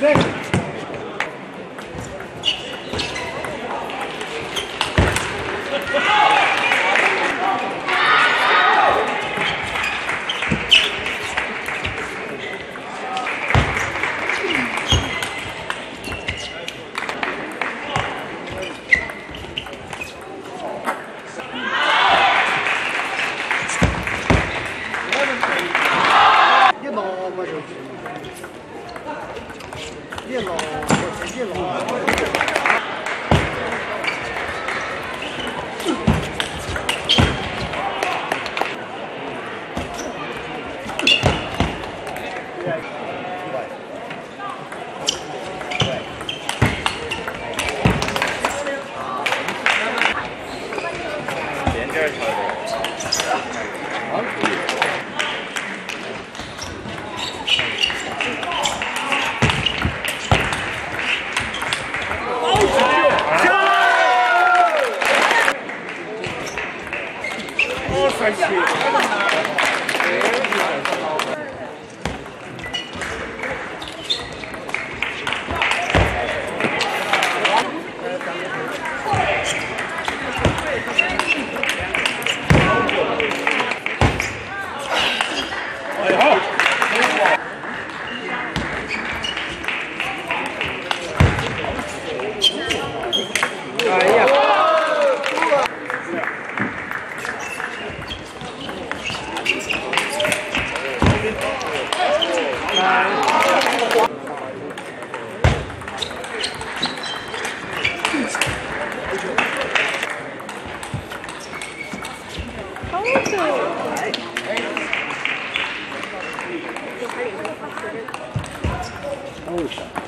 一一捞我就一捞。连这儿哦，した。